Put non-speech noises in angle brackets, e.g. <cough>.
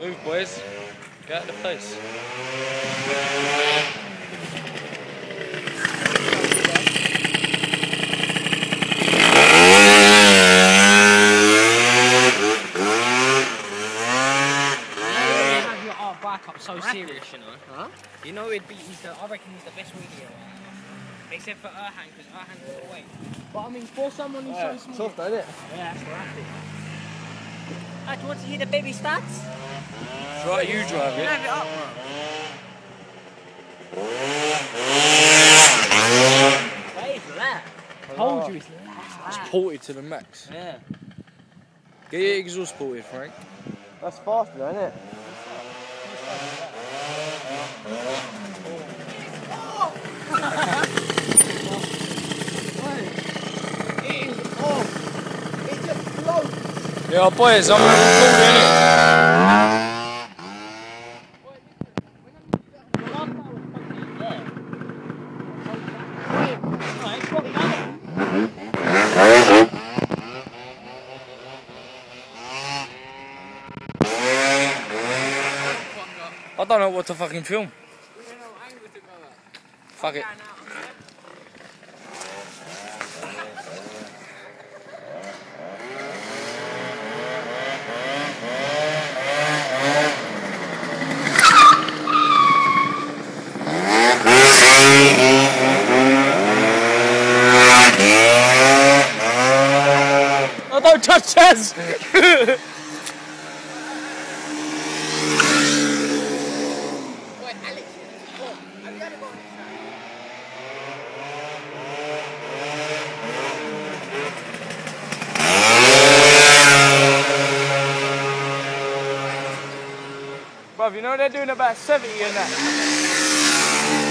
Move, boys. Get out of the place. have your art back up so serious, you know. Huh? You know it'd be. He's the. I reckon he's the best wheelie. Except for Erhan, because Erhan's got weight. But I mean, for someone who's so small. Soft, isn't it? Yeah, that's right. Ah, do you want to hear the baby stats? Try you drive it. Have oh. it up. That is loud. Told oh. you it's loud. It's ported to the max. Yeah. Get your exhaust ported, Frank. That's faster, isn't it? It is off. It just floats. Yeah, boys, I'm recording it. I don't know what to fucking film. Fuck it. I don't touch chairs. <laughs> You know, they're doing about 70 in that.